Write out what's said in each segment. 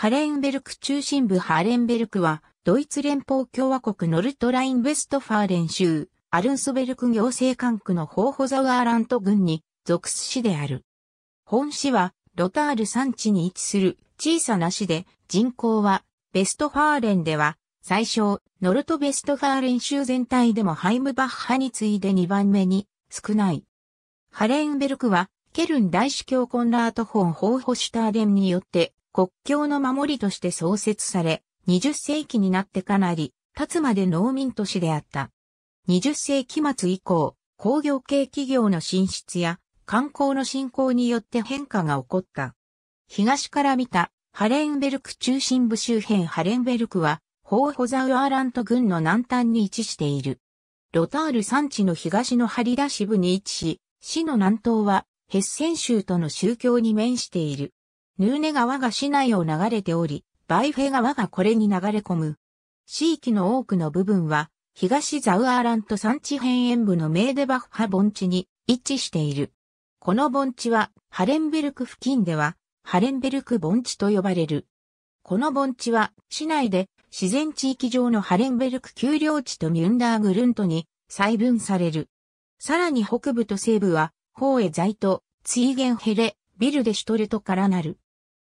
ハレンベルク中心部ハレンベルクは、ドイツ連邦共和国ノルトライン・ベストファーレン州、アルンスベルク行政管区のホーホザウアーラント郡に属す市である。本市は、ロタール山地に位置する小さな市で、人口は、ベストファーレンでは、最小、ノルトベストファーレン州全体でもハイムバッハに次いで2番目に少ない。ハレンベルクは、ケルン大司教コンラートフォン・ホーホシュターデンによって国境の守りとして創設され、20世紀になってかなり経つまで農民都市であった。20世紀末以降、工業系企業の進出や観光の振興によって変化が起こった。東から見たハレンベルク中心部周辺ハレンベルクは、ホーホザウアーラント郡の南端に位置している。ロタール山地の東のハリダ支部に位置し、市の南東はヘッセン州との宗教に面している。ヌーネ川が市内を流れており、バイフェ川がこれに流れ込む。地域の多くの部分は、東ザウアーラント山地辺縁部のメーデバッハ盆地に位置している。この盆地は、ハレンベルク付近では、ハレンベルク盆地と呼ばれる。この盆地は、市内で自然地域上のハレンベルク丘陵地とミュンダーグルントに細分される。さらに北部と西部は、ホーエザイト、ツイゲンヘレ、ビルデシュトルトからなる。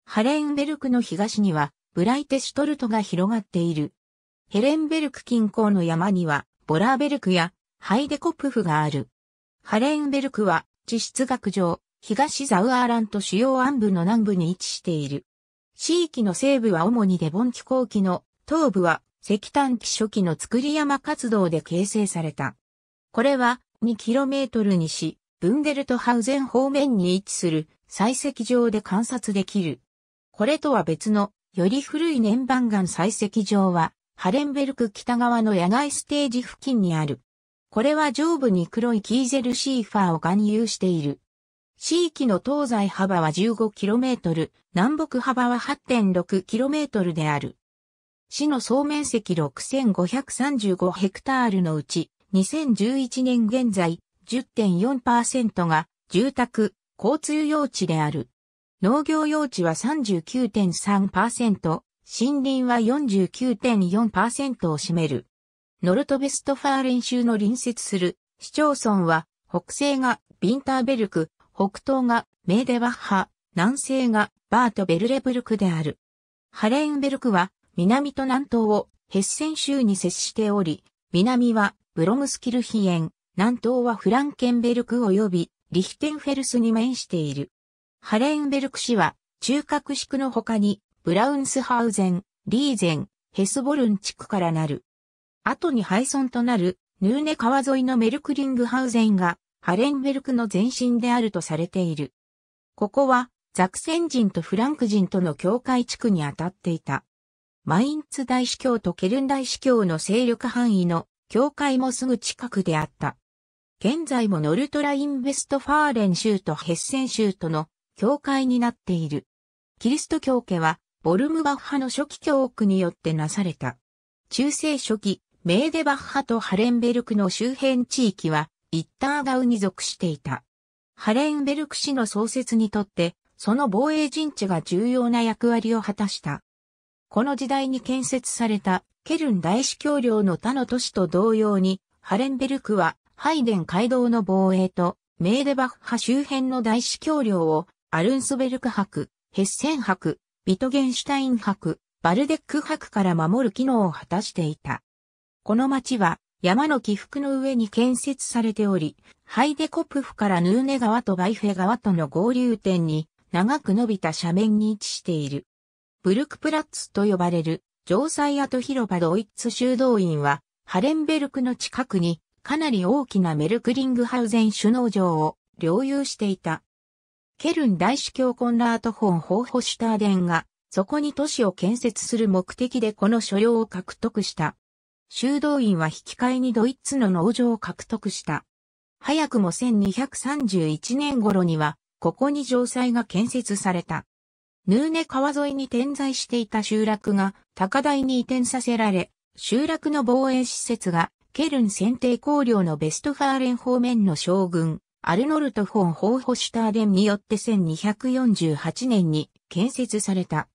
ハレンベルクの東には、ブライテシュトルトが広がっている。ヘレンベルク近郊の山には、ボラーベルクやハイデコプフがある。ハレンベルクは、地質学上、東ザウアーラント主要暗部の南部に位置している。地域の西部は主にデボン気候期の、東部は石炭期初期の作り山活動で形成された。これは 2km にし、ブンデルトハウゼン方面に位置する採石場で観察できる。これとは別の、より古い年番岩採石場は、ハレンベルク北側の野外ステージ付近にある。これは上部に黒いキーゼルシーファーを含有している。地域の東西幅は 15km、南北幅は 8.6km である。市の総面積6535ヘクタールのうち、2011年現在、10.4%が住宅、交通用地である。農業用地は39.3%、森林は49.4%を占める。ノルトベストファーレン州の隣接する市町村は、北西がビンターベルク、北東がメーデバッハ、南西がバートベルレブルクである。ハレンベルクは南と南東をヘッセン州に接しており、南はブロムスキルヒエン、南東はフランケンベルク及びリヒテンフェルスに面している。ハレンベルク市は中核地区の他にブラウンスハウゼン、リーゼン、ヘスボルン地区からなる。後に廃村となるヌーネ川沿いのメルクリングハウゼンがハレンベルクの前身であるとされている。ここはザクセン人とフランク人との境界地区に当たっていた。マインツ大司教とケルン大司教の勢力範囲の境界もすぐ近くであった。現在もノルトラインベストファーレン州とヘッセン州との境界になっている。キリスト教化は、ボルムバッハの初期教区によってなされた。中世初期、メーデバッハとハレンベルクの周辺地域は、イッターガウに属していた。ハレンベルク市の創設にとって、その防衛陣地が重要な役割を果たした。この時代に建設されたケルン大司教領の他の都市と同様に、ハレンベルクはハイデン街道の防衛と、メーデバッハ周辺の大司教領を、アルンスベルク伯、ヘッセン伯、ビトゲンシュタイン伯、バルデック伯から守る機能を果たしていた。この町は、山の起伏の上に建設されており、ハイデコプフからヌーネ川とバイフェ川との合流点に、長く伸びた斜面に位置している。ブルクプラッツと呼ばれる、城塞跡広場ドイツ修道院は、ハレンベルクの近くにかなり大きなメルクリングハウゼン首脳城を領有していた。ケルン大司教コンラートフォン・ホーホシュターデンが、そこに都市を建設する目的でこの所領を獲得した。修道院は引き換えにドイツの農場を獲得した。早くも1231年頃には、ここに城塞が建設された。ヌーネ川沿いに点在していた集落が高台に移転させられ、集落の防衛施設がケルン選定公領のベストファーレン方面の将軍、アルノルト・フォン・ホーホシュターデンによって1248年に建設された。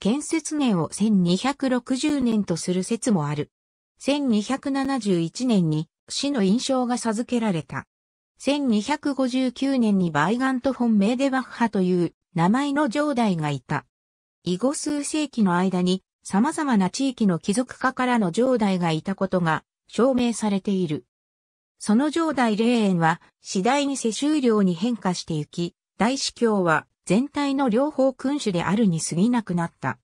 建設年を1260年とする説もある。1271年に死の印象が授けられた。1259年にバイガント・フォン・メーデバッハという名前の上代がいた。以後数世紀の間に様々な地域の貴族家からの上代がいたことが証明されている。その上代霊園は次第に世襲領に変化してゆき、大司教は全体の領邦君主であるに過ぎなくなった。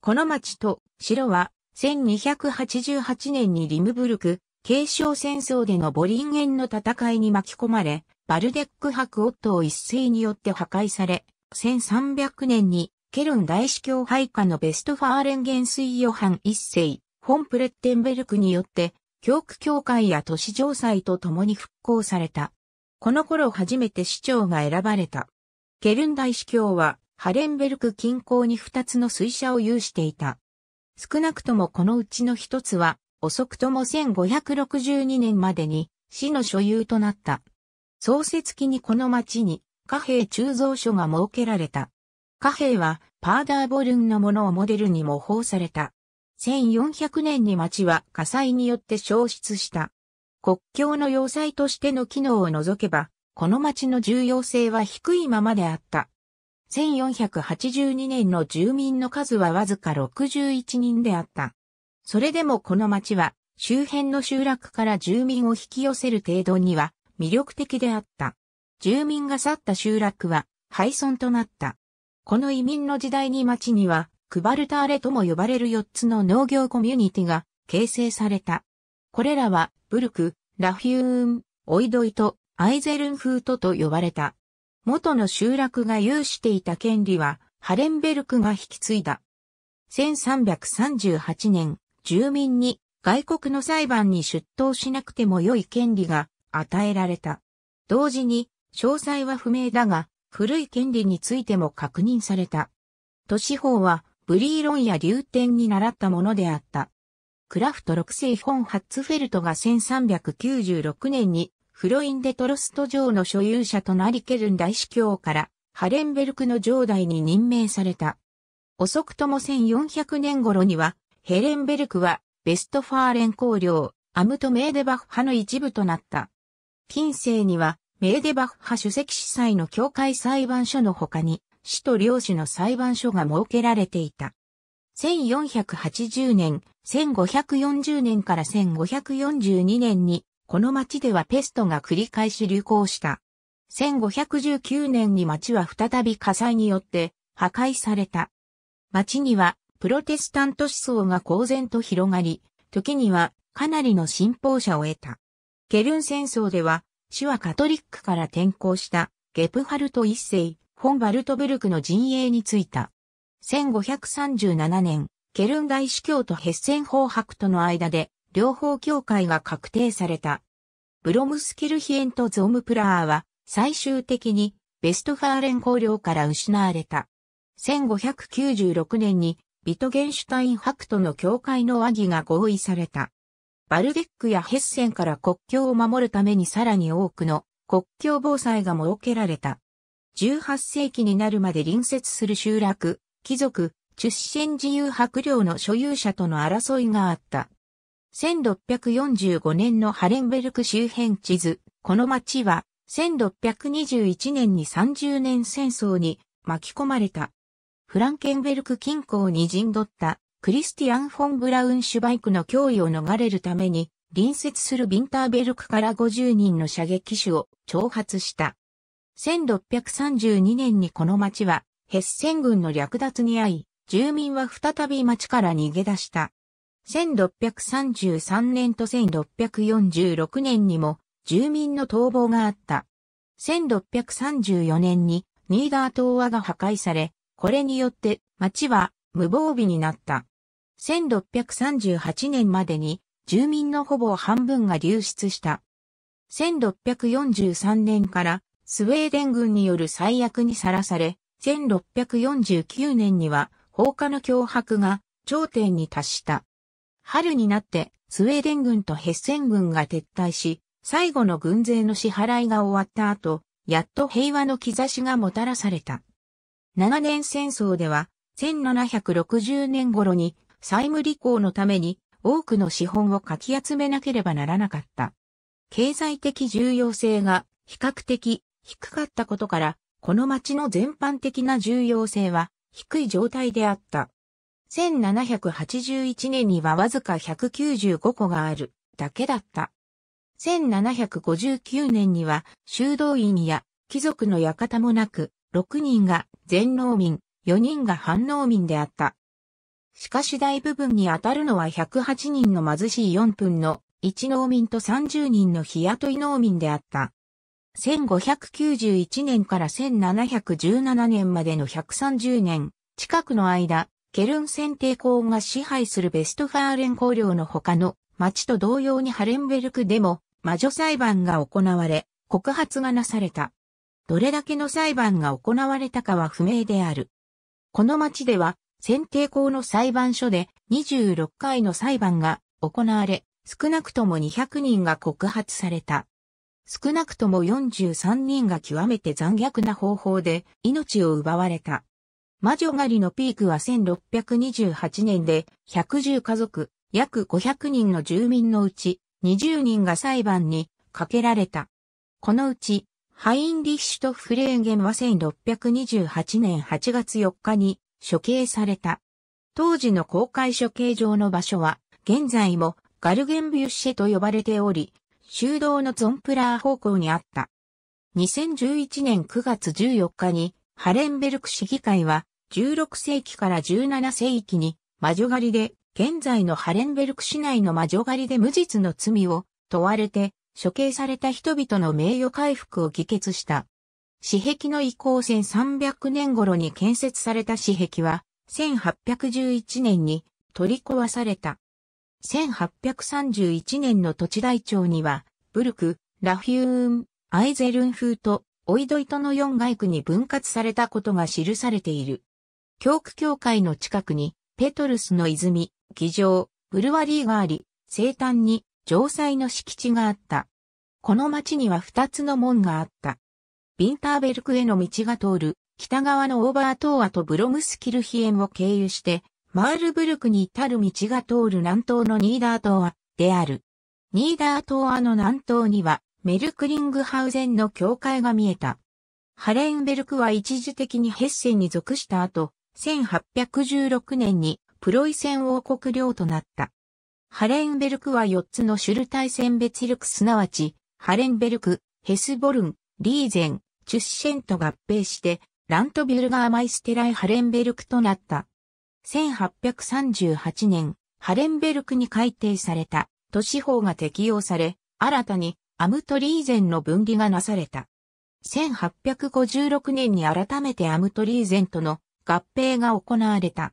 この町と城は1288年にリムブルク、継承戦争でのボリンゲンの戦いに巻き込まれ、バルデック伯オットー一世によって破壊され、1300年にケルン大司教配下のベストファーレン元帥ヨハン一世、フォンプレッテンベルクによって、教区教会や都市城塞と共に復興された。この頃初めて市長が選ばれた。ケルン大司教は、ハレンベルク近郊に二つの水車を有していた。少なくともこのうちの一つは、遅くとも1562年までに市の所有となった。創設期にこの町に貨幣鋳造所が設けられた。貨幣はパーダーボルンのものをモデルに模倣された。1400年に町は火災によって消失した。国境の要塞としての機能を除けば、この町の重要性は低いままであった。1482年の住民の数はわずか61人であった。それでもこの町は周辺の集落から住民を引き寄せる程度には魅力的であった。住民が去った集落は廃村となった。この移民の時代に町にはクバルターレとも呼ばれる4つの農業コミュニティが形成された。これらはブルク、ラフューン、オイドイト、アイゼルンフートと呼ばれた。元の集落が有していた権利はハレンベルクが引き継いだ。1338年、住民に外国の裁判に出頭しなくても良い権利が与えられた。同時に、詳細は不明だが、古い権利についても確認された。都市法は、ブリーロンや流天に習ったものであった。クラフト6世フォン・ハッツフェルトが1396年に、フロインデトロスト城の所有者となりケルン大司教から、ハレンベルクの城代に任命された。遅くとも1400年頃には、ヘレンベルクはベストファーレン公領、アムト・メーデバッハの一部となった。近世には、メーデバッハ主席司祭の教会裁判所の他に、市と領主の裁判所が設けられていた。1480年、1540年から1542年に、この町ではペストが繰り返し流行した。1519年に町は再び火災によって破壊された。町にはプロテスタント思想が公然と広がり、時にはかなりの信奉者を得た。ケルン戦争では、死はカトリックから転校したゲプハルト一世、フォンバルトブルクの陣営についた。1537年、ケルン大司教とヘッセン法伯との間で、両方教会が確定された。ブロムスキルヒエンとゾムプラーは、最終的にベストファーレン公領から失われた。1596年にビトゲンシュタイン白との境界の和議が合意された。バルデックやヘッセンから国境を守るためにさらに多くの国境防災が設けられた。18世紀になるまで隣接する集落、貴族、出身自由白領の所有者との争いがあった。1645年のハレンベルク周辺地図、この町は1621年に30年戦争に巻き込まれた。フランケンベルク近郊に陣取ったクリスティアン・フォン・ブラウンシュバイクの脅威を逃れるために、隣接するビンターベルクから50人の射撃手を挑発した。1632年にこの町はヘッセン軍の略奪に遭い、住民は再び町から逃げ出した。1633年と1646年にも住民の逃亡があった。1634年にニーダー島和が破壊され、これによって町は無防備になった。1638年までに住民のほぼ半分が流出した。1643年からスウェーデン軍による最悪にさらされ、1649年には放火の脅迫が頂点に達した。春になってスウェーデン軍とヘッセン軍が撤退し、最後の軍勢の支払いが終わった後、やっと平和の兆しがもたらされた。七年戦争では、1760年頃に債務履行のために多くの資本をかき集めなければならなかった。経済的重要性が比較的低かったことから、この町の全般的な重要性は低い状態であった。1781年にはわずか195個があるだけだった。1759年には修道院や貴族の館もなく、6人が全農民、4人が反農民であった。しかし大部分に当たるのは108人の貧しい4分の1農民と30人の日雇い農民であった。1591年から1717年までの130年近くの間、ケルン選定公が支配するベストファーレン公領の他の町と同様にハレンベルクでも魔女裁判が行われ、告発がなされた。どれだけの裁判が行われたかは不明である。この町では選定校の裁判所で26回の裁判が行われ、少なくとも200人が告発された。少なくとも43人が極めて残虐な方法で命を奪われた。魔女狩りのピークは1628年で110家族約500人の住民のうち20人が裁判にかけられた。このうちハインリッシュとフレーゲンは1628年8月4日に処刑された。当時の公開処刑場の場所は、現在もガルゲンビュッシェと呼ばれており、修道のゾンプラー方向にあった。2011年9月14日に、ハレンベルク市議会は、16世紀から17世紀に、魔女狩りで、現在のハレンベルク市内の魔女狩りで無実の罪を問われて、処刑された人々の名誉回復を議決した。市壁の移行1300年頃に建設された市壁は、1811年に取り壊された。1831年の土地台帳には、ブルク、ラフューン、アイゼルン風とオイドイトの4街区に分割されたことが記されている。教区教会の近くに、ペトルスの泉、議場、ブルワリーがあり、西端に城塞の敷地があった。この町には2つの門があった。ビンターベルクへの道が通る北側のオーバートーアとブロムスキルヒエンを経由してマールブルクに至る道が通る南東のニーダートーアである。ニーダートーアの南東にはメルクリングハウゼンの教会が見えた。ハレンベルクは一時的にヘッセンに属した後、1816年にプロイセン王国領となった。ハレンベルクは4つのシュルタイセンベツルクすなわち、ハレンベルク、ヘスボルン、リーゼン、チュッシェンと合併して、ラントビュルガーマイステライ・ハレンベルクとなった。1838年、ハレンベルクに改定された都市法が適用され、新たにアムトリーゼンの分離がなされた。1856年に改めてアムトリーゼンとの合併が行われた。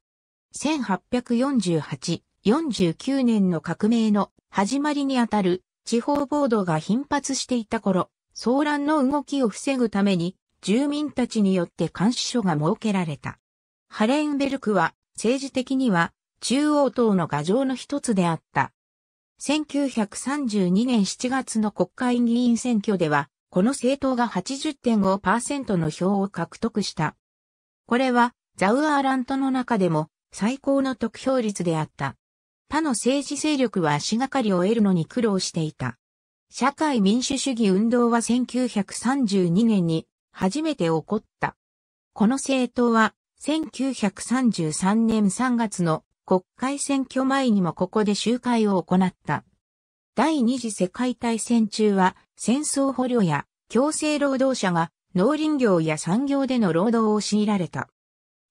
1848、49年の革命の始まりにあたる地方暴動が頻発していた頃、騒乱の動きを防ぐために、住民たちによって監視所が設けられた。ハレンベルクは政治的には中央党の牙城の一つであった。1932年7月の国会議員選挙では、この政党が80.5%の票を獲得した。これはザウアーラントの中でも最高の得票率であった。他の政治勢力は足がかりを得るのに苦労していた。社会民主主義運動は1932年に初めて起こった。この政党は1933年3月の国会選挙前にもここで集会を行った。第二次世界大戦中は戦争捕虜や強制労働者が農林業や産業での労働を強いられた。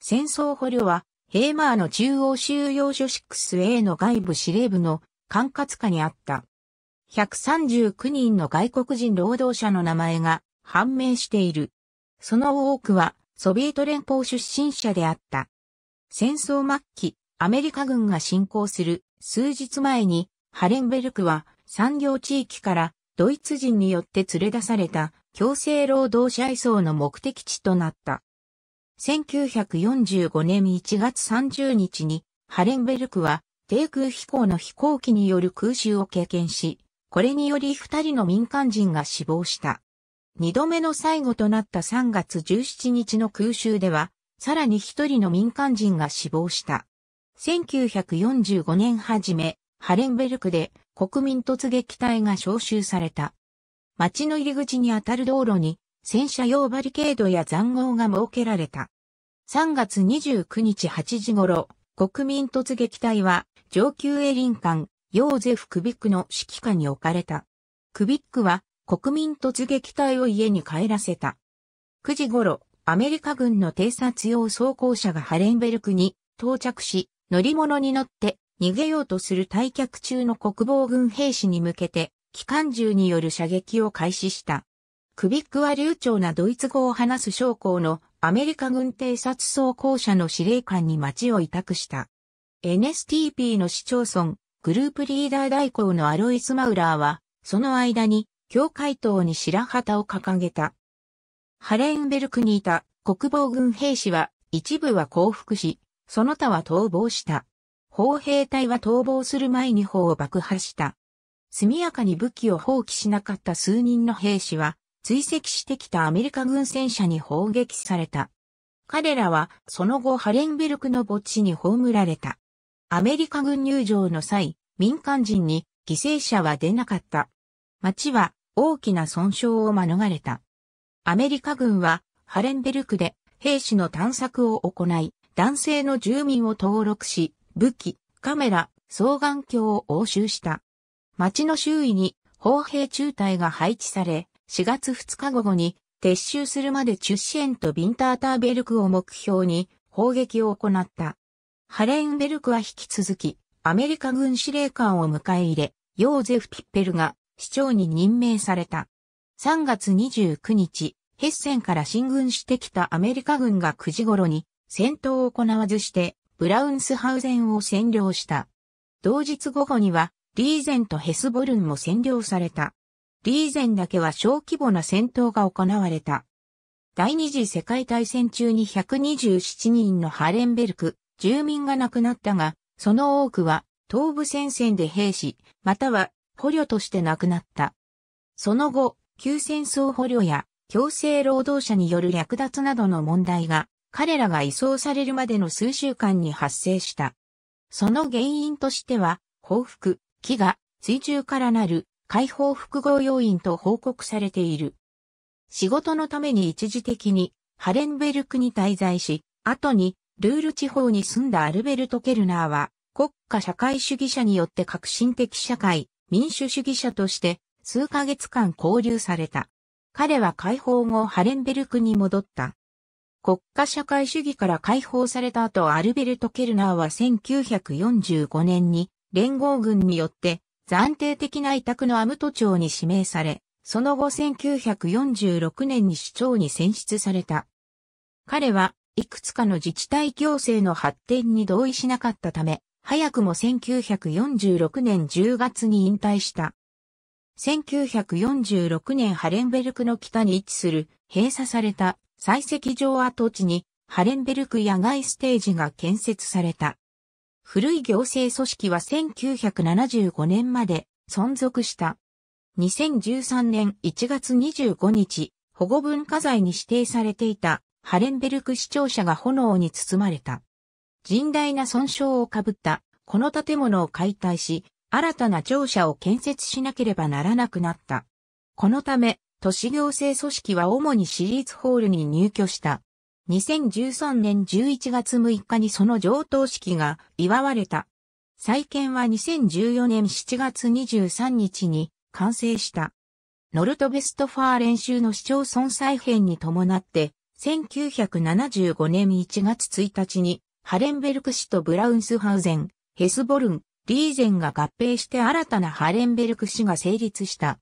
戦争捕虜はヘーマーの中央収容所 6A の外部司令部の管轄下にあった。139人の外国人労働者の名前が判明している。その多くはソビエト連邦出身者であった。戦争末期、アメリカ軍が侵攻する数日前にハレンベルクは産業地域からドイツ人によって連れ出された強制労働者移送の目的地となった。1945年1月30日にハレンベルクは低空飛行の飛行機による空襲を経験し、これにより二人の民間人が死亡した。二度目の最後となった3月17日の空襲では、さらに一人の民間人が死亡した。1945年初め、ハレンベルクで国民突撃隊が招集された。町の入り口にあたる道路に戦車用バリケードや残壕が設けられた。3月29日8時頃、国民突撃隊は上級エリン艦ヨーゼフ・クビックの指揮下に置かれた。クビックは国民突撃隊を家に帰らせた。9時頃、アメリカ軍の偵察用装甲車がハレンベルクに到着し、乗り物に乗って逃げようとする退却中の国防軍兵士に向けて、機関銃による射撃を開始した。クビックは流暢なドイツ語を話す将校のアメリカ軍偵察装甲車の司令官に町を委託した。NSTP の市町村、グループリーダー代行のアロイス・マウラーは、その間に、境界島に白旗を掲げた。ハレンベルクにいた国防軍兵士は一部は降伏し、その他は逃亡した。砲兵隊は逃亡する前に砲を爆破した。速やかに武器を放棄しなかった数人の兵士は、追跡してきたアメリカ軍戦車に砲撃された。彼らはその後ハレンベルクの墓地に葬られた。アメリカ軍入場の際、民間人に犠牲者は出なかった。町は大きな損傷を免れた。アメリカ軍はハレンベルクで兵士の探索を行い、男性の住民を登録し、武器、カメラ、双眼鏡を押収した。町の周囲に砲兵中隊が配置され、4月2日午後に撤収するまでチュッシェンとビンターターベルクを目標に砲撃を行った。ハレンベルクは引き続きアメリカ軍司令官を迎え入れ、ヨーゼフ・ピッペルが市長に任命された。3月29日、ヘッセンから進軍してきたアメリカ軍が9時頃に戦闘を行わずして、ブラウンスハウゼンを占領した。同日午後には、リーゼンとヘスボルンも占領された。リーゼンだけは小規模な戦闘が行われた。第二次世界大戦中に127人のハレンベルク、住民が亡くなったが、その多くは東部戦線で兵士、または捕虜として亡くなった。その後、旧戦争捕虜や強制労働者による略奪などの問題が彼らが移送されるまでの数週間に発生した。その原因としては、報復、飢餓、水中からなる解放複合要因と報告されている。仕事のために一時的にハレンベルクに滞在し、後にルール地方に住んだアルベルト・ケルナーは国家社会主義者によって革新的社会、民主主義者として数ヶ月間交流された。彼は解放後ハレンベルクに戻った。国家社会主義から解放された後アルベルト・ケルナーは1945年に連合軍によって暫定的な委託のアムト町に指名され、その後1946年に市長に選出された。彼はいくつかの自治体行政の発展に同意しなかったため、早くも1946年10月に引退した。1946年ハレンベルクの北に位置する閉鎖された採石場跡地にハレンベルク野外ステージが建設された。古い行政組織は1975年まで存続した。2013年1月25日、保護文化財に指定されていたハレンベルク市庁舎が炎に包まれた。甚大な損傷をかぶったこの建物を解体し、新たな庁舎を建設しなければならなくなった。このため、都市行政組織は主に私立ホールに入居した。2013年11月6日にその上等式が祝われた。再建は2014年7月23日に完成した。ノルトベストファー練習の市町村再編に伴って、1975年1月1日にハレンベルク市とブラウンスハウゼン、ヘスボルン、リーゼンが合併して新たなハレンベルク市が成立した。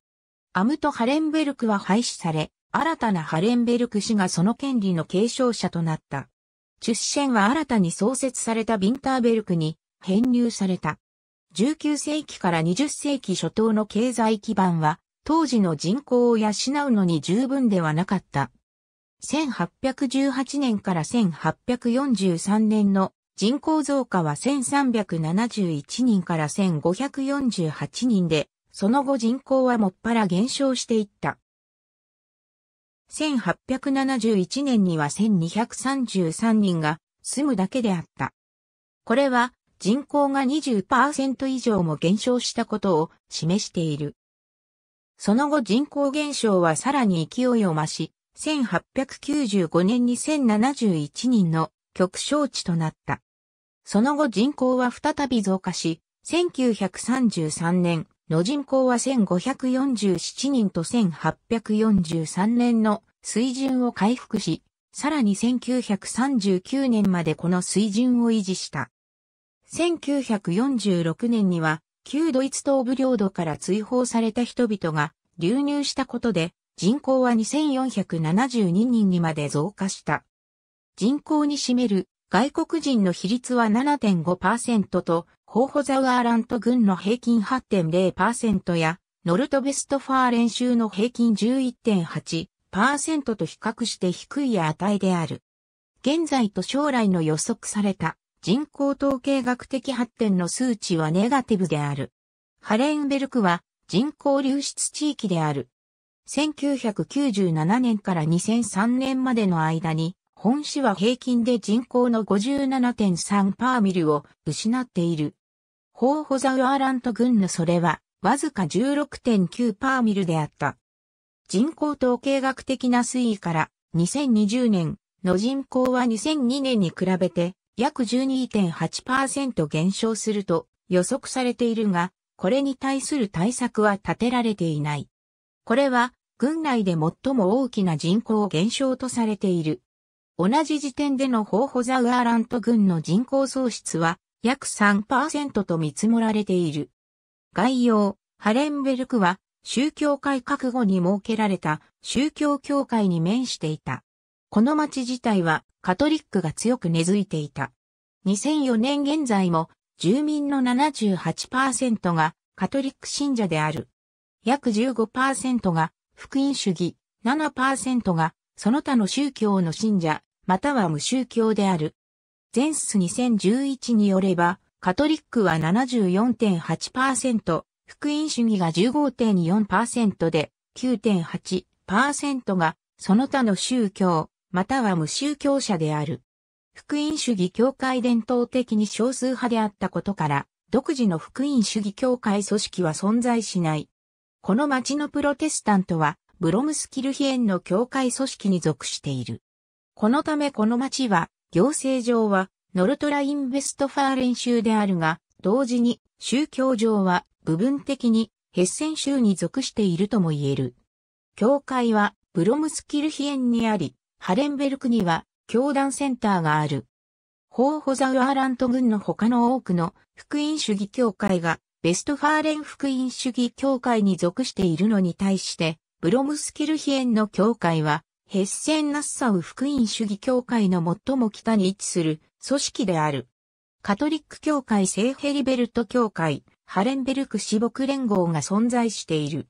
アムト・ハレンベルクは廃止され、新たなハレンベルク氏がその権利の継承者となった。チュッシェンは新たに創設されたビンターベルクに編入された。19世紀から20世紀初頭の経済基盤は当時の人口を養うのに十分ではなかった。1818年から1843年の人口増加は1371人から1548人でその後人口はもっぱら減少していった。1871年には1233人が住むだけであった。これは人口が20%以上も減少したことを示している。その後人口減少はさらに勢いを増し、1895年に1071人の極小地となった。その後人口は再び増加し、1933年の人口は1547人と1843年の水準を回復し、さらに1939年までこの水準を維持した。1946年には旧ドイツ東部領土から追放された人々が流入したことで人口は2472人にまで増加した。人口に占める外国人の比率は7.5%と、ホーホザウアーラント郡の平均8.0%や、ノルトベストファーレン州の平均11.8%と比較して低い値である。現在と将来の予測された人口統計学的発展の数値はネガティブである。ハレンベルクは人口流出地域である。1997年から2003年までの間に、本市は平均で人口の57.3パーミルを失っている。ホーホザウアーラント郡のそれは、わずか16.9パーミルであった。人口統計学的な推移から2020年の人口は2002年に比べて約12.8%減少すると予測されているが、これに対する対策は立てられていない。これは、軍内で最も大きな人口減少とされている。同じ時点でのホーホザウアーラント軍の人口喪失は約3%と見積もられている。概要、ハレンベルクは宗教改革後に設けられた宗教協会に面していた。この町自体はカトリックが強く根付いていた。2004年現在も住民の78%がカトリック信者である。約15%が福音主義、7%がその他の宗教の信者、または無宗教である。ゼンス2011によれば、カトリックは74.8%、福音主義が15.4%で、9.8%がその他の宗教、または無宗教者である。福音主義教会伝統的に少数派であったことから、独自の福音主義教会組織は存在しない。この町のプロテスタントは、ブロムスキルヒエンの教会組織に属している。このためこの町は、行政上は、ノルトラインベストファーレン州であるが、同時に、宗教上は、部分的に、ヘッセン州に属しているとも言える。教会は、ブロムスキルヒエンにあり、ハレンベルクには、教団センターがある。ホーホザウアーラント軍の他の多くの福音主義教会がベストファーレン福音主義教会に属しているのに対して、ブロムスキルヒエンの教会は、ヘッセンナッサウ福音主義教会の最も北に位置する組織である。カトリック教会聖ヘリベルト教会、ハレンベルク死木連合が存在している。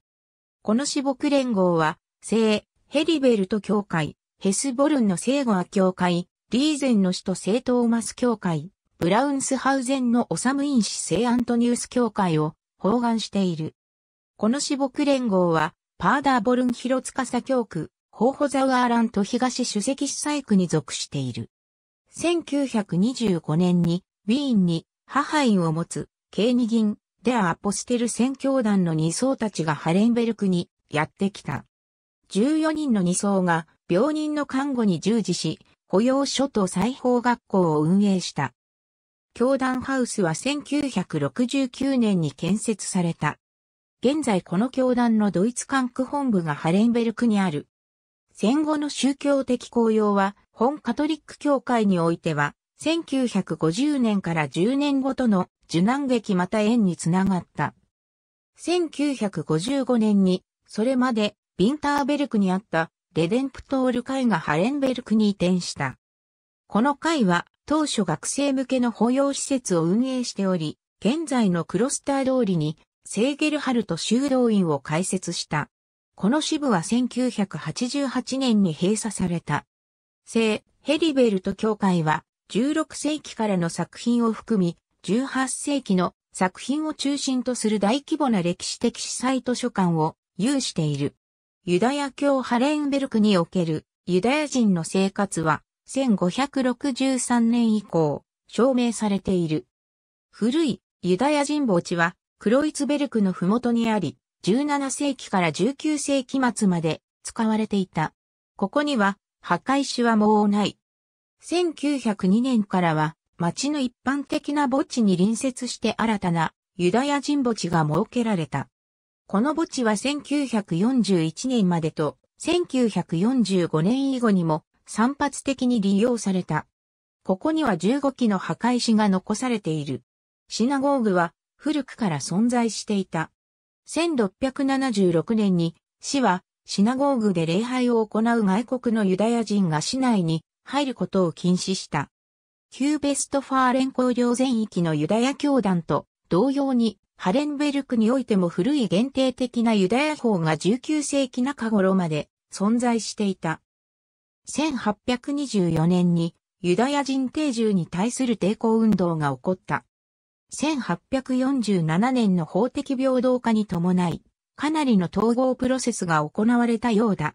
この死木連合は、聖ヘリベルト教会、ヘスボルンの聖ゴア教会、リーゼンの首都聖トーマス教会、ブラウンスハウゼンのオサムイン市聖アントニウス教会を包含している。この死木連合は、パーダーボルン広司教区、ホーホザウアーラント東主席司祭区に属している。1925年に、ウィーンに、母院を持つ、ケーニギン、デア・アポステル宣教団の二層たちがハレンベルクにやってきた。14人の二層が病人の看護に従事し、保養所と裁縫学校を運営した。教団ハウスは1969年に建設された。現在この教団のドイツ管区本部がハレンベルクにある。戦後の宗教的公用は、本カトリック教会においては、1950年から10年ごとの受難劇また縁につながった。1955年に、それまでビンターベルクにあったレデンプトール会がハレンベルクに移転した。この会は当初学生向けの保養施設を運営しており、現在のクロスター通りにセーゲルハルト修道院を開設した。この支部は1988年に閉鎖された。聖ヘリベルト教会は16世紀からの作品を含み、18世紀の作品を中心とする大規模な歴史的司祭図書館を有している。ユダヤ教ハレンベルクにおけるユダヤ人の生活は1563年以降証明されている。古いユダヤ人墓地はクロイツベルクの麓にあり、17世紀から19世紀末まで使われていた。ここには墓石はもうない。1902年からは町の一般的な墓地に隣接して新たなユダヤ人墓地が設けられた。この墓地は1941年までと1945年以後にも散発的に利用された。ここには15基の墓石が残されている。シナゴーグは古くから存在していた。1676年に市はシナゴーグで礼拝を行う外国のユダヤ人が市内に入ることを禁止した。キューベストファーレン公領全域のユダヤ教団と同様にハレンベルクにおいても古い限定的なユダヤ法が19世紀中頃まで存在していた。1824年にユダヤ人定住に対する抵抗運動が起こった。1847年の法的平等化に伴い、かなりの統合プロセスが行われたようだ。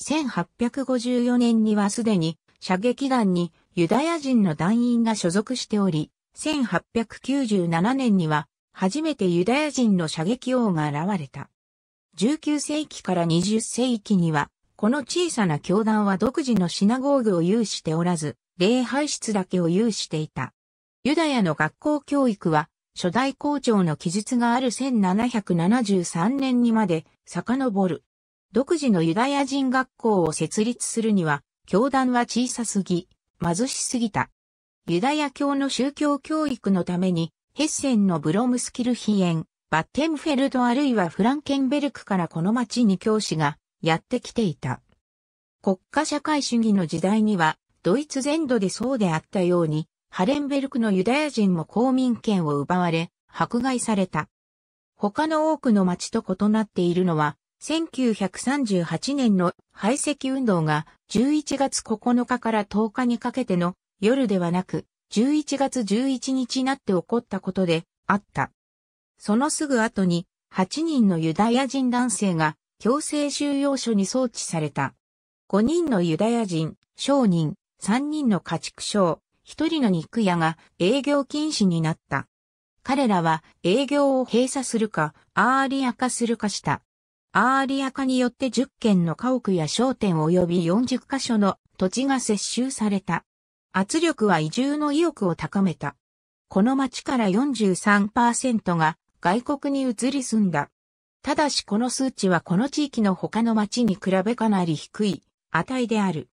1854年にはすでに射撃団にユダヤ人の団員が所属しており、1897年には初めてユダヤ人の射撃王が現れた。19世紀から20世紀には、この小さな教団は独自のシナゴーグを有しておらず、礼拝室だけを有していた。ユダヤの学校教育は、初代校長の記述がある1773年にまで遡る。独自のユダヤ人学校を設立するには、教団は小さすぎ、貧しすぎた。ユダヤ教の宗教教育のために、ヘッセンのブロムスキルヒエン、バッテンフェルドあるいはフランケンベルクからこの町に教師がやってきていた。国家社会主義の時代には、ドイツ全土でそうであったように、ハレンベルクのユダヤ人も公民権を奪われ、迫害された。他の多くの町と異なっているのは、1938年の排斥運動が11月9日から10日にかけての夜ではなく、11月11日になって起こったことであった。そのすぐ後に8人のユダヤ人男性が強制収容所に送致された。5人のユダヤ人、商人、3人の家畜商、1人の肉屋が営業禁止になった。彼らは営業を閉鎖するか、アーリア化するかした。アーリア化によって10軒の家屋や商店及び40カ所の土地が接収された。圧力は移住の意欲を高めた。この町から43%が外国に移り住んだ。ただしこの数値はこの地域の他の町に比べかなり低い値である。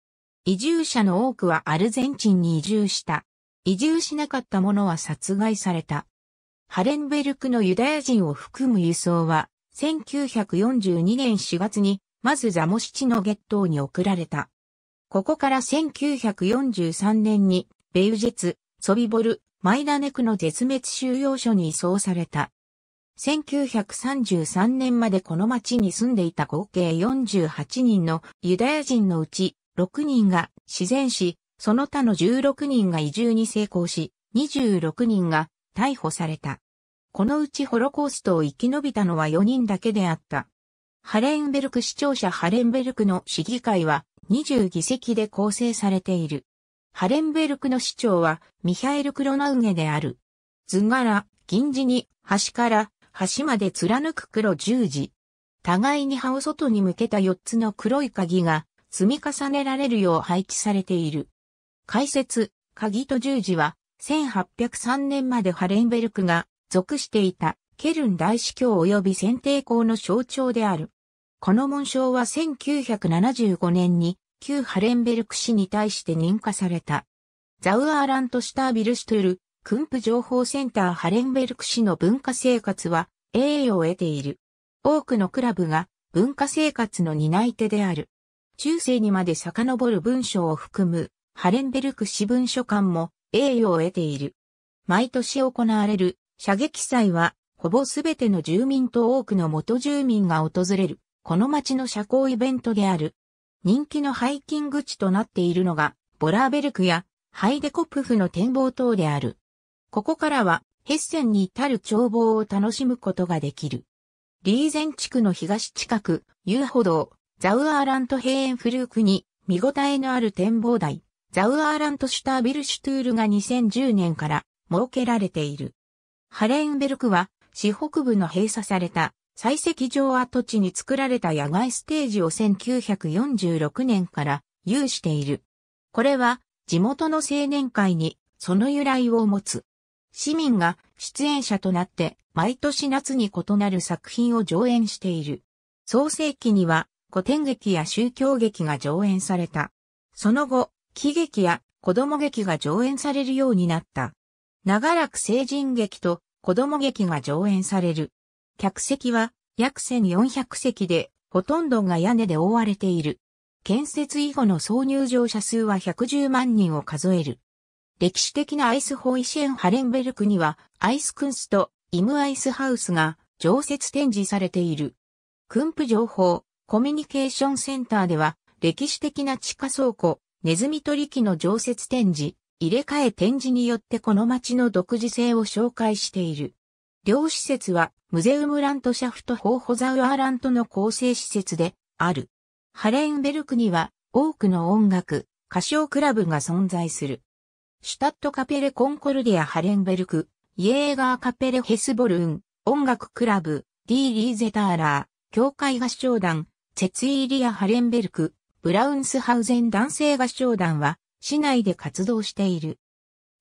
移住者の多くはアルゼンチンに移住した。移住しなかった者は殺害された。ハレンベルクのユダヤ人を含む輸送は1942年4月にまずザモシチの月頭に送られた。ここから1943年に、ベウジェツ、ソビボル、マイダネクの絶滅収容所に移送された。1933年までこの町に住んでいた合計48人のユダヤ人のうち6人が自然死、その他の16人が移住に成功し、26人が逮捕された。このうちホロコーストを生き延びたのは4人だけであった。ハレンベルク市庁舎ハレンベルクの市議会は20議席で構成されている。ハレンベルクの市長はミハエル・クロナウゲである。図柄、銀地に端から端まで貫く黒十字。互いに葉を外に向けた4つの黒い鍵が積み重ねられるよう配置されている。解説、鍵と十字は1803年までハレンベルクが属していたケルン大司教及び選定校の象徴である。この紋章は1975年に旧ハレンベルク市に対して認可された。ザウアーラント・シタービルストゥル、クンプ情報センターハレンベルク市の文化生活は栄誉を得ている。多くのクラブが文化生活の担い手である。中世にまで遡る文章を含むハレンベルク市文書館も栄誉を得ている。毎年行われる射撃祭はほぼすべての住民と多くの元住民が訪れる。この街の社交イベントである。人気のハイキング地となっているのが、ボラーベルクやハイデコプフの展望塔である。ここからは、ヘッセンに至る眺望を楽しむことができる。リーゼン地区の東近く、遊歩道、ザウアーラント閉園フルークに見応えのある展望台、ザウアーラントシュタービルシュトゥールが2010年から設けられている。ハレンベルクは、市北部の閉鎖された採石場跡地に作られた野外ステージを1946年から有している。これは地元の青年会にその由来を持つ。市民が出演者となって毎年夏に異なる作品を上演している。創世期には古典劇や宗教劇が上演された。その後、喜劇や子供劇が上演されるようになった。長らく成人劇と子供劇が上演される。客席は約1400席で、ほとんどが屋根で覆われている。建設以後の総入場者数は110万人を数える。歴史的なアイスホイシェンハレンベルクには、アイスクンスとイムアイスハウスが常設展示されている。訓布情報、コミュニケーションセンターでは、歴史的な地下倉庫、ネズミ取り機の常設展示、入れ替え展示によってこの街の独自性を紹介している。両施設は、ムゼウムラントシャフトホーホザウアーラントの構成施設である。ハレンベルクには多くの音楽、歌唱クラブが存在する。シュタットカペレコンコルディア・ハレンベルク、イエーガーカペレ・ヘスボルン、音楽クラブ、ディー・リーゼターラー、教会合唱団、ツェツイリア・ハレンベルク、ブラウンスハウゼン男性合唱団は、市内で活動している。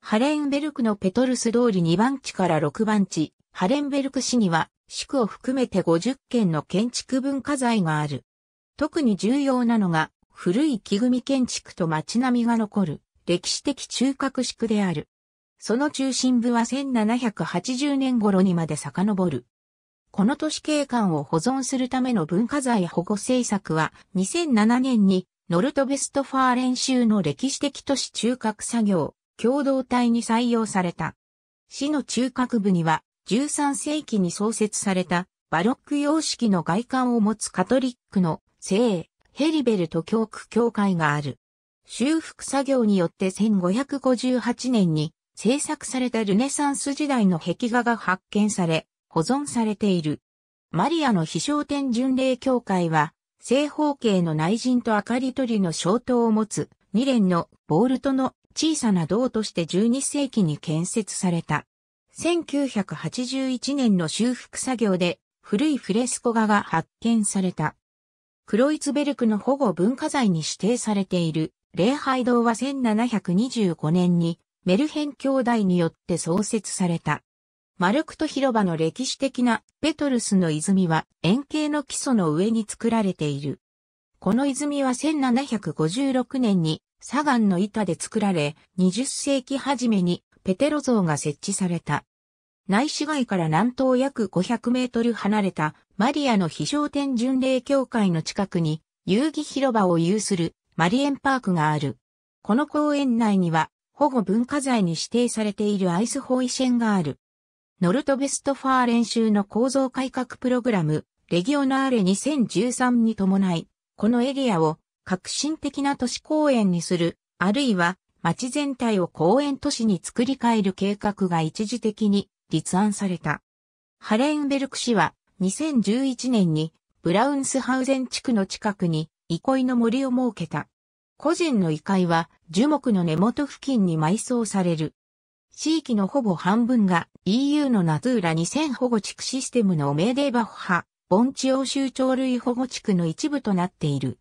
ハレンベルクのペトルス通り2番地から6番地、ハレンベルク市には、市区を含めて50件の建築文化財がある。特に重要なのが、古い木組建築と街並みが残る。歴史的中核市区である。その中心部は1780年頃にまで遡る。この都市景観を保存するための文化財保護政策は2007年にノルトベストファーレン州の歴史的都市中核作業共同体に採用された。市の中核部には13世紀に創設されたバロック様式の外観を持つカトリックの聖ヘリベルト教区教会がある。修復作業によって1558年に制作されたルネサンス時代の壁画が発見され、保存されている。マリアの飛翔天巡礼教会は、正方形の内陣と明かり取りの消灯を持つ二連のボールトの小さな銅として12世紀に建設された。1981年の修復作業で古いフレスコ画が発見された。クロイツベルクの保護文化財に指定されている礼拝堂は1725年にメルヘン兄弟によって創設された。マルクト広場の歴史的なペトルスの泉は円形の基礎の上に作られている。この泉は1756年に砂岩の板で作られ、20世紀初めにペテロ像が設置された。内市街から南東約500メートル離れたマリアの飛翔天巡礼教会の近くに遊戯広場を有するマリエンパークがある。この公園内には保護文化財に指定されているアイスホイシェンがある。ノルトベストファー練習の構造改革プログラム、レギオナーレ2013に伴い、このエリアを革新的な都市公園にする、あるいは街全体を公園都市に作り変える計画が一時的に立案された。ハレンベルク市は2011年にブラウンスハウゼン地区の近くに憩いの森を設けた。個人の異界は樹木の根元付近に埋葬される。地域のほぼ半分が EU のナトゥーラ2000保護地区システムのメーデーバッハ、盆地欧州鳥類保護地区の一部となっている。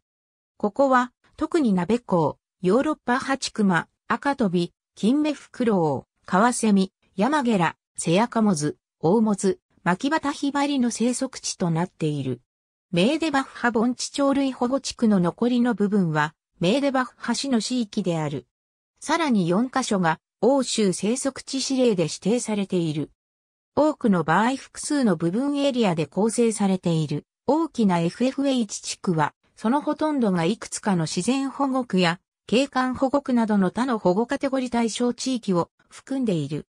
ここは特に鍋港、ヨーロッパハチクマ、赤飛び、キンメフクロウ、カワセミ、ヤマゲラ、セヤカモズ、オウモズ、マキバタヒバリの生息地となっている。メーデバッハ盆地鳥類保護地区の残りの部分は、メーデバッハ市の地域である。さらに4カ所が、欧州生息地指令で指定されている。多くの場合複数の部分エリアで構成されている大きな FFH 地区は、そのほとんどがいくつかの自然保護区や景観保護区などの他の保護カテゴリ対象地域を含んでいる。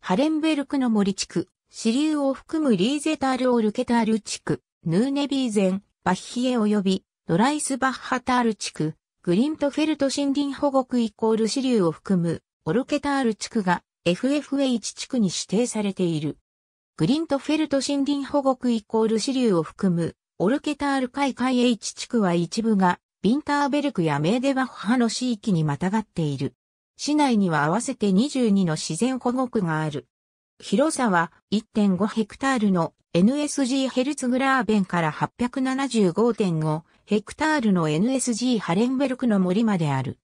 ハレンベルクの森地区、支流を含むリーゼタールオルケタール地区、ヌーネビーゼン、バッヒエ及びドライスバッハタール地区、グリントフェルト森林保護区イコール支流を含むオルケタール地区が FFH 地区に指定されている。グリントフェルト森林保護区イコール支流を含むオルケタール海海 H 地区は一部がビンターベルクやメーデバッハの地域にまたがっている。市内には合わせて22の自然保護区がある。広さは1.5ヘクタールの NSG ヘルツグラーベンから875.5ヘクタールの NSG ハレンベルクの森まである。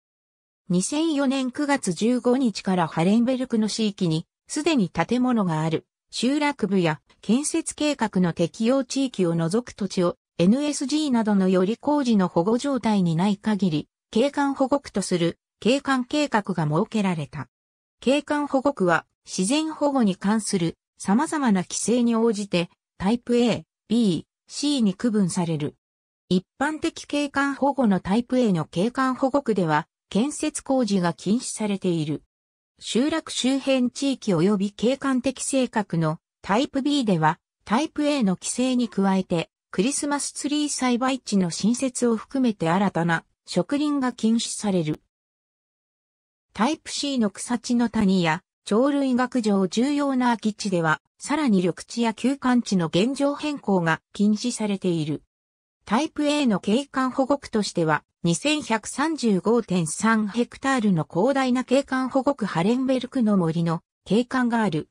2004年9月15日からハレンベルクの地域にすでに建物がある集落部や建設計画の適用地域を除く土地を NSG などのより工事の保護状態にない限り景観保護区とする景観計画が設けられた。景観保護区は自然保護に関する様々な規制に応じてタイプ A、B、C に区分される。一般的景観保護のタイプ A の景観保護区では、建設工事が禁止されている。集落周辺地域及び景観的性格のタイプ B では、タイプ A の規制に加えて、クリスマスツリー栽培地の新設を含めて新たな植林が禁止される。タイプ C の草地の谷や鳥類学上重要な空き地では、さらに緑地や休館地の現状変更が禁止されている。タイプ A の景観保護区としては、2135.3ヘクタールの広大な景観保護区ハレンベルクの森の景観がある。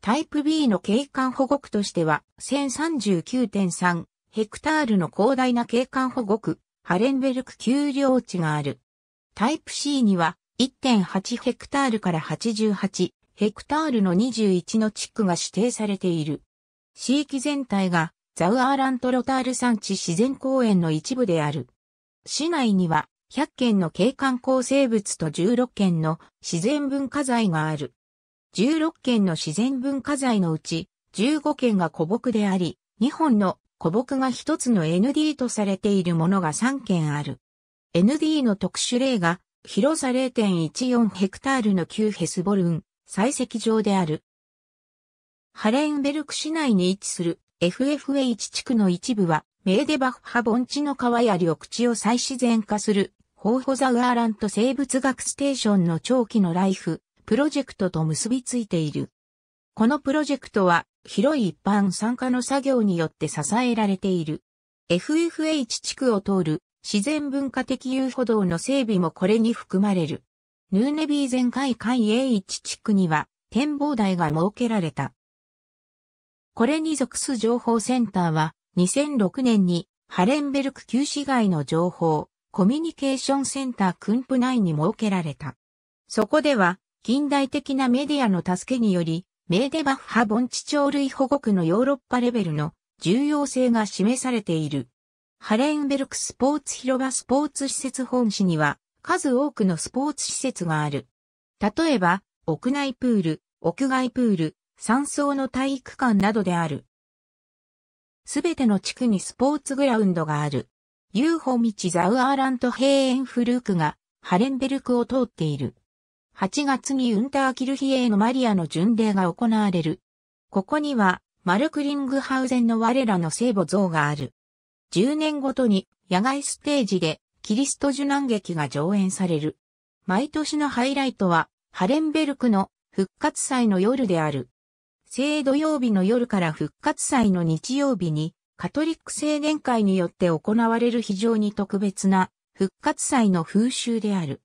タイプ B の景観保護区としては、1039.3ヘクタールの広大な景観保護区、ハレンベルク丘陵地がある。タイプ C には、1.8ヘクタールから88ヘクタールの21の地区が指定されている。地域全体がザウアーラントロタール山地自然公園の一部である。市内には100件の景観光生物と16件の自然文化財がある。16件の自然文化財のうち15件が古木であり、2本の古木が1つの ND とされているものが3件ある。ND の特殊例が広さ0.14ヘクタールの旧ヘスボルン採石場である。ハレンベルク市内に位置する FFH 地区の一部は、メーデバッハ盆地の川や緑地を再自然化する、ホーホザウアーラント生物学ステーションの長期のライフ、プロジェクトと結びついている。このプロジェクトは、広い一般参加の作業によって支えられている。FFH 地区を通る自然文化的遊歩道の整備もこれに含まれる。ヌーネビー全海海 A1 地区には展望台が設けられた。これに属す情報センターは2006年にハレンベルク旧市街の情報コミュニケーションセンタークンプ内に設けられた。そこでは近代的なメディアの助けによりメーデバッハ盆地鳥類保護区のヨーロッパレベルの重要性が示されている。ハレンベルクスポーツ広場スポーツ施設本市には数多くのスポーツ施設がある。例えば、屋内プール、屋外プール、山荘の体育館などである。すべての地区にスポーツグラウンドがある。UFO 道ザウアーラント閉園フルークがハレンベルクを通っている。8月にウンターキルヒエーのマリアの巡礼が行われる。ここにはマルクリングハウゼンの我らの聖母像がある。10年ごとに野外ステージでキリスト受難劇が上演される。毎年のハイライトは、ハレンベルクの復活祭の夜である。聖土曜日の夜から復活祭の日曜日に、カトリック青年会によって行われる非常に特別な復活祭の風習である。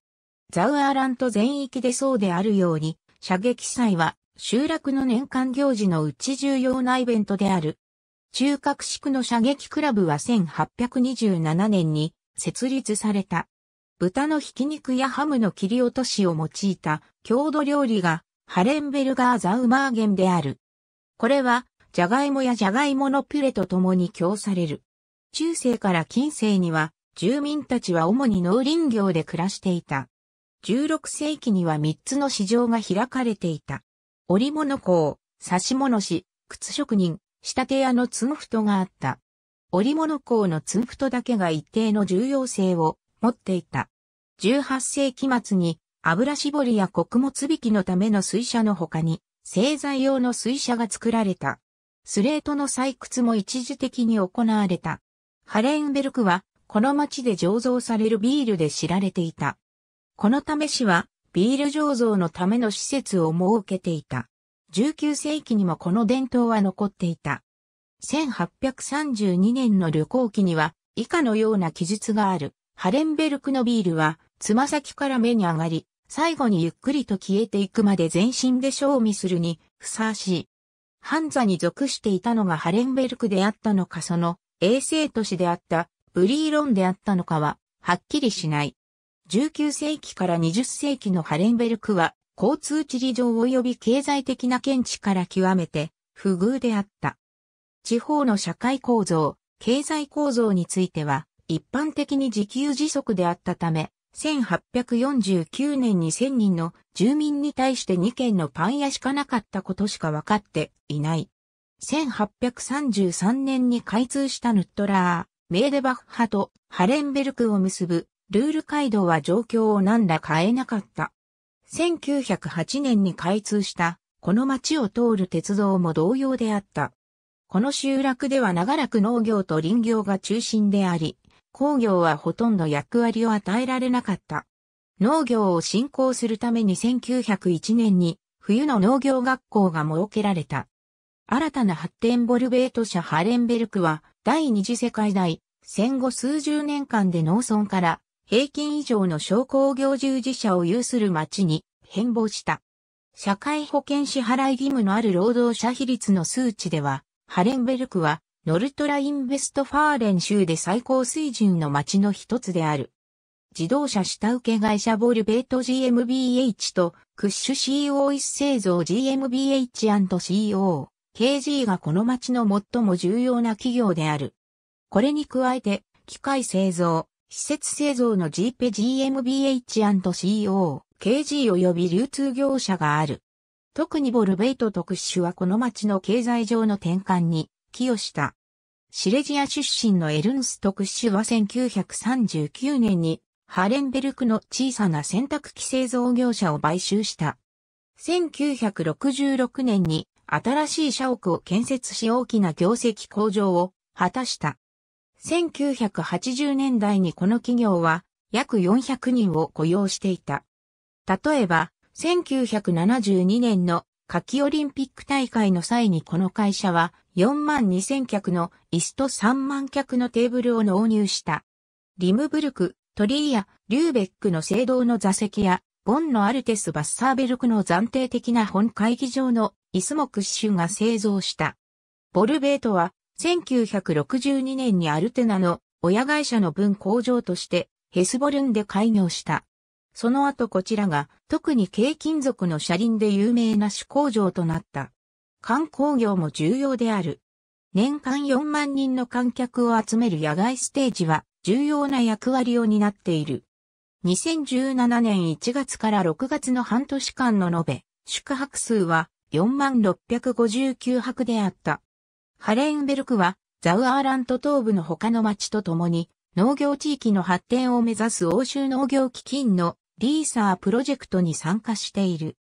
ザウアーラント全域でそうであるように、射撃祭は集落の年間行事のうち重要なイベントである。中核地区の射撃クラブは1827年に設立された。豚のひき肉やハムの切り落としを用いた郷土料理がハレンベルガーザウマーゲンである。これは、ジャガイモやジャガイモのピュレと共に供される。中世から近世には、住民たちは主に農林業で暮らしていた。16世紀には3つの市場が開かれていた。織物工、刺し物師、靴職人、仕立て屋のツンフトがあった。織物工のツンフトだけが一定の重要性を持っていた。18世紀末に油絞りや穀物引きのための水車の他に製材用の水車が作られた。スレートの採掘も一時的に行われた。ハレンベルクはこの町で醸造されるビールで知られていた。このため市はビール醸造のための施設を設けていた。19世紀にもこの伝統は残っていた。1832年の旅行記には以下のような記述がある。ハレンベルクのビールはつま先から目に上がり、最後にゆっくりと消えていくまで全身で賞味するにふさわしい。ハンザに属していたのがハレンベルクであったのかその衛星都市であったブリーロンであったのかははっきりしない。19世紀から20世紀のハレンベルクは交通地理上及び経済的な見地から極めて不遇であった。地方の社会構造、経済構造については一般的に自給自足であったため、1849年に1000人の住民に対して2軒のパン屋しかなかったことしか分かっていない。1833年に開通したヌットラー、メーデバッハとハレンベルクを結ぶルール街道は状況を何ら変えなかった。1908年に開通したこの町を通る鉄道も同様であった。この集落では長らく農業と林業が中心であり、工業はほとんど役割を与えられなかった。農業を振興するために1901年に冬の農業学校が設けられた。新たな発展ボルベート社ハレンベルクは第二次世界大戦後数十年間で農村から平均以上の小工業従事者を有する町に変貌した。社会保険支払い義務のある労働者比率の数値では、ハレンベルクはノルトラインベストファーレン州で最高水準の町の一つである。自動車下請け会社ボルベート GmbH とクッシュ CO 椅子製造 GmbH&CO、KG がこの町の最も重要な企業である。これに加えて、機械製造、施設製造の GP GmbH&CO、KG 及び流通業者がある。特にボルベイトとクッシュはこの町の経済上の転換に寄与した。シレジア出身のエルンスト・クッシュは1939年にハレンベルクの小さな洗濯機製造業者を買収した。1966年に新しい社屋を建設し大きな業績向上を果たした。1980年代にこの企業は約400人を雇用していた。例えば、1972年の夏季オリンピック大会の際にこの会社は4万2000脚の椅子と3万脚のテーブルを納入した。リムブルク、トリーやリューベックの聖堂の座席やボンのアルテス・バッサーベルクの暫定的な本会議場の椅子もクッシュが製造した。ボルベートは1962年にアルテナの親会社の分工場としてヘスボルンで開業した。その後こちらが特に軽金属の車輪で有名な主工場となった。観光業も重要である。年間4万人の観客を集める野外ステージは重要な役割を担っている。2017年1月から6月の半年間の延べ、宿泊数は4万659泊であった。ハレンベルクはザウアーラント東部の他の町と共に農業地域の発展を目指す欧州農業基金のリーサープロジェクトに参加している。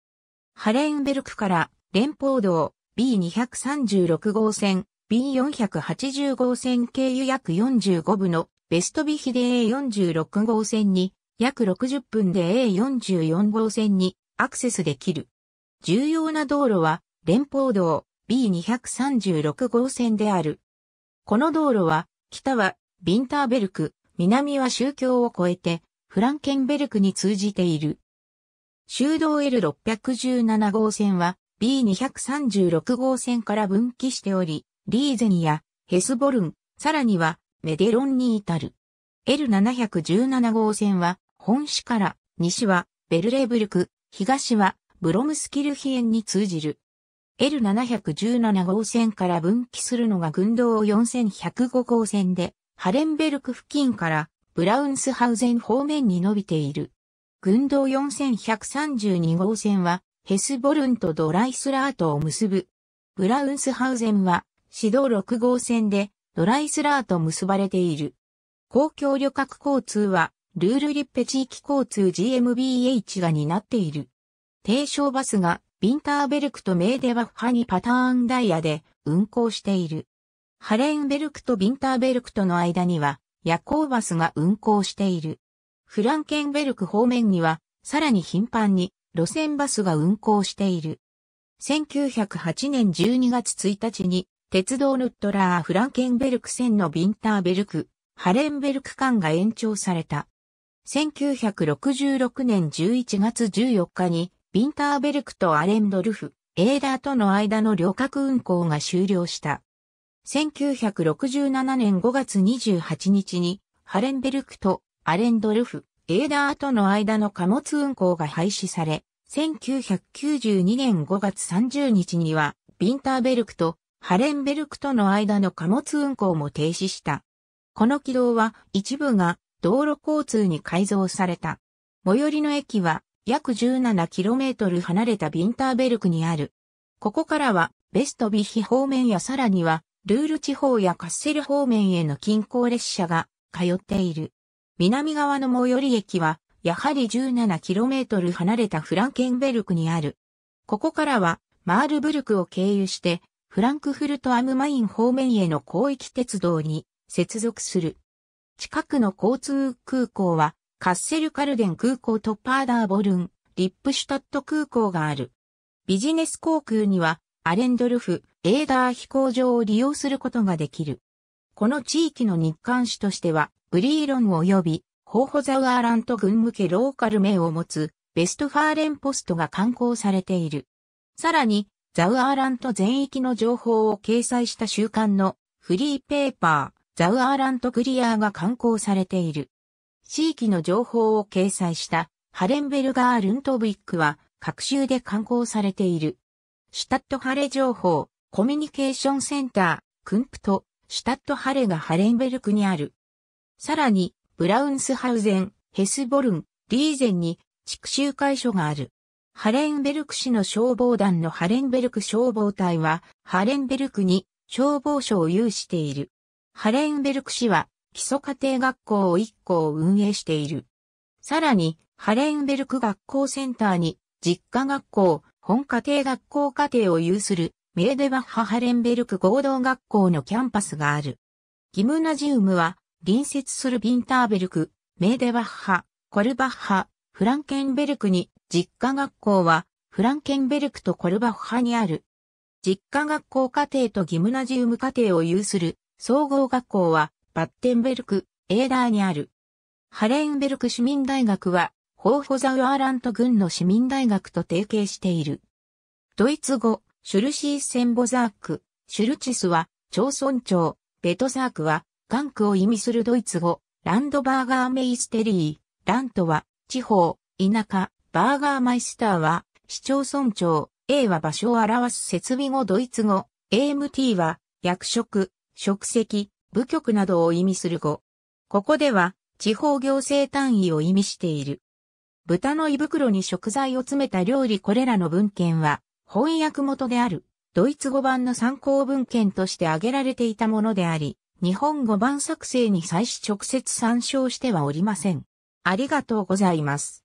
ハレンベルクから連邦道 B236 号線、B480 号線経由約45部のベストビヒで A46 号線に約60分で A44 号線にアクセスできる。重要な道路は連邦道 B236 号線である。この道路は北はビンターベルク、南は宗教を越えてフランケンベルクに通じている。修道 L617 号線は B236 号線から分岐しており、リーゼンやヘスボルン、さらにはメデロンに至る。L717 号線は本市から西はベルレブルク、東はブロムスキルヒエンに通じる。L717 号線から分岐するのが軍道4105号線で、ハレンベルク付近からブラウンスハウゼン方面に伸びている。軍道4132号線はヘスボルンとドライスラートを結ぶ。ブラウンスハウゼンは、指導6号線でドライスラーと結ばれている。公共旅客交通は、ルールリッペ地域交通 GmbH が担っている。低床バスがビンターベルクとメーデバッハにパターンダイヤで運行している。ハレンベルクとビンターベルクとの間には夜行バスが運行している。フランケンベルク方面にはさらに頻繁に路線バスが運行している。1908年12月1日に鉄道ヌットラー・フランケンベルク線のビンターベルク、ハレンベルク間が延長された。1966年11月14日に、ビンターベルクとアレンドルフ、エーダーとの間の旅客運行が終了した。1967年5月28日に、ハレンベルクとアレンドルフ、エーダーとの間の貨物運行が廃止され、1992年5月30日には、ビンターベルクとハレンベルクとの間の貨物運行も停止した。この軌道は一部が道路交通に改造された。最寄りの駅は約 17km 離れたビンターベルクにある。ここからはベストビヒ方面やさらにはルール地方やカッセル方面への近郊列車が通っている。南側の最寄り駅はやはり 17km 離れたフランケンベルクにある。ここからはマールブルクを経由してフランクフルトアムマイン方面への広域鉄道に接続する。近くの交通空港は、カッセルカルデン空港とパーダーボルン、リップシュタット空港がある。ビジネス航空には、アレンドルフ、エーダー飛行場を利用することができる。この地域の日韓市としては、ブリーロン及び、ホーホザウアーラント軍向けローカル名を持つ、ベストファーレンポストが刊行されている。さらに、ザウアーラント全域の情報を掲載した週刊のフリーペーパー、ザウアーラントクリアーが刊行されている。地域の情報を掲載したハレンベルガー・ルントブイックは各週で刊行されている。シュタットハレ情報、コミュニケーションセンター、クンプト、シュタットハレがハレンベルクにある。さらに、ブラウンスハウゼン、ヘスボルン、リーゼンに地区集会所がある。ハレンベルク市の消防団のハレンベルク消防隊は、ハレンベルクに消防署を有している。ハレンベルク市は基礎家庭学校を1校運営している。さらに、ハレンベルク学校センターに実家学校、本家庭学校課程を有するメーデバッハ・ハレンベルク合同学校のキャンパスがある。ギムナジウムは隣接するビンターベルク、メーデバッハ、コルバッハ、フランケンベルクに実家学校はフランケンベルクとコルバッハにある。実家学校課程とギムナジウム課程を有する総合学校はバッテンベルク、エーダーにある。ハレンベルク市民大学は、ホーホザウアーラント郡の市民大学と提携している。ドイツ語、シュルシーセンボザーク、シュルチスは、町村長、ベトザークは、ガクを意味するドイツ語、ランドバーガーメイステリー、ラントは、地方、田舎、バーガーマイスターは、市町村長、A は場所を表す設備語ドイツ語、AMT は、役職、職責、部局などを意味する語。ここでは、地方行政単位を意味している。豚の胃袋に食材を詰めた料理これらの文献は、翻訳元である、ドイツ語版の参考文献として挙げられていたものであり、日本語版作成に際し直接参照してはおりません。ありがとうございます。